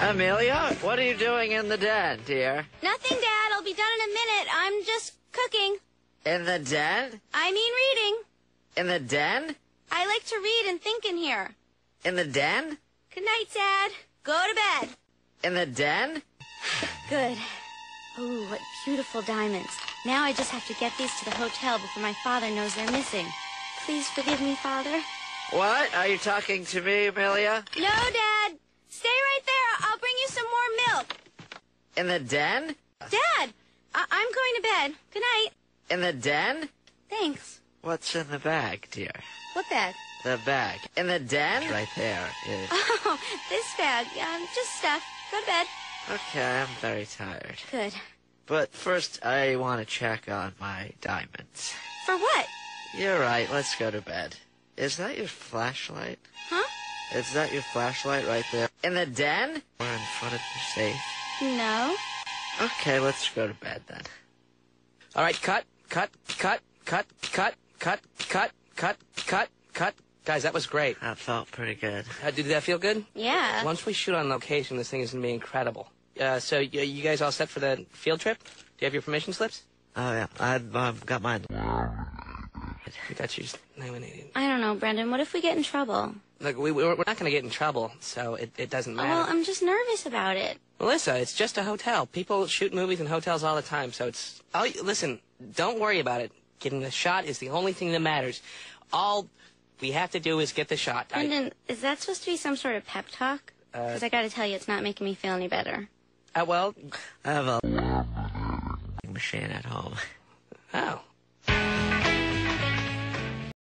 Amelia, what are you doing in the den, dear? Nothing, Dad. I'll be done in a minute. I'm just cooking. In the den? I mean reading. In the den? I like to read and think in here. In the den? Good night, Dad. Go to bed. In the den? Good. Ooh, what beautiful diamonds. Now I just have to get these to the hotel before my father knows they're missing. Please forgive me, Father. What? Are you talking to me, Amelia? No, Dad. Stay right there. I'll bring you some more milk. In the den? Dad, I- I'm going to bed. Good night. In the den? Thanks. What's in the bag, dear? What bag? The bag. In the den? Right there. is- Oh, this bag. Um, just stuff. Go to bed. Okay, I'm very tired. Good. But first, I want to check on my diamonds. For what? You're right, let's go to bed. Is that your flashlight? Huh? Is that your flashlight right there? In the den? Or in front of the safe? No. Okay, let's go to bed then. All right, cut, cut, cut, cut, cut, cut, cut, cut, cut, cut. Guys, that was great. That felt pretty good. Uh, did that feel good? Yeah. Once we shoot on location, this thing is going to be incredible. Uh, so, y- you guys all set for the field trip? Do you have your permission slips? Oh yeah, I've um, got mine. We got you. No, I don't know, Brendan. What if we get in trouble? Look, we, we're we're not going to get in trouble, so it, it doesn't Oh, matter. well, I'm just nervous about it. Melissa, it's just a hotel. People shoot movies in hotels all the time, so it's. Oh, listen, don't worry about it. Getting the shot is the only thing that matters. All we have to do is get the shot. I- Brendan, is that supposed to be some sort of pep talk? Because I gotta tell you, it's not making me feel any better. uh, well, I have a machine at home.